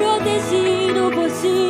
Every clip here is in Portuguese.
protegido por ti.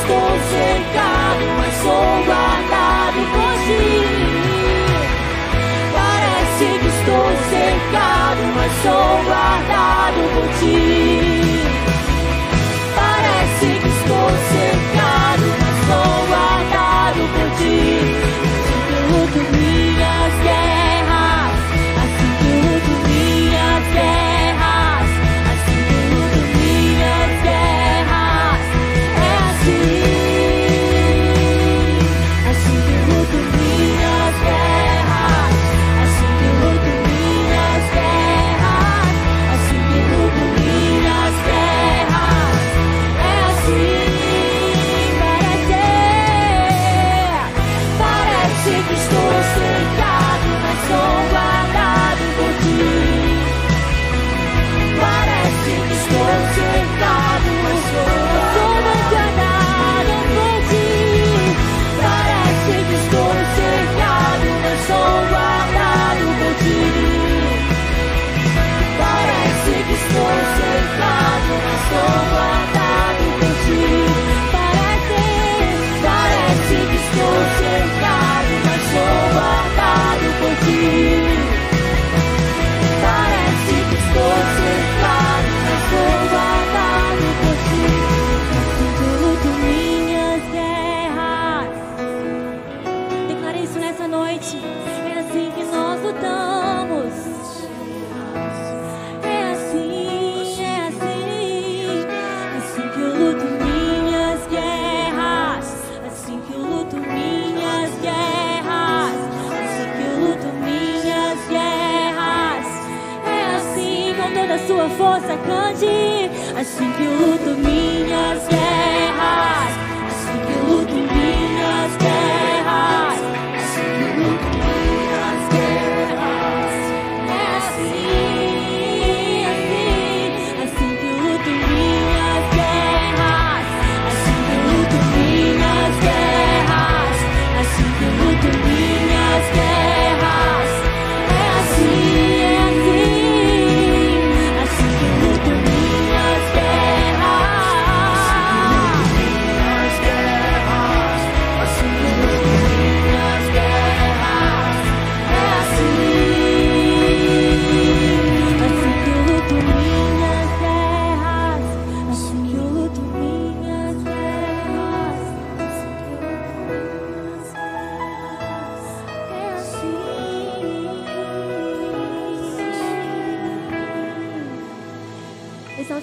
essa assim que luto minhas guerras.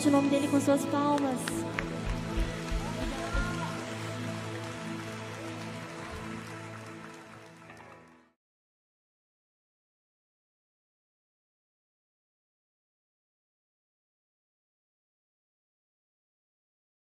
o nome dele com suas palmas.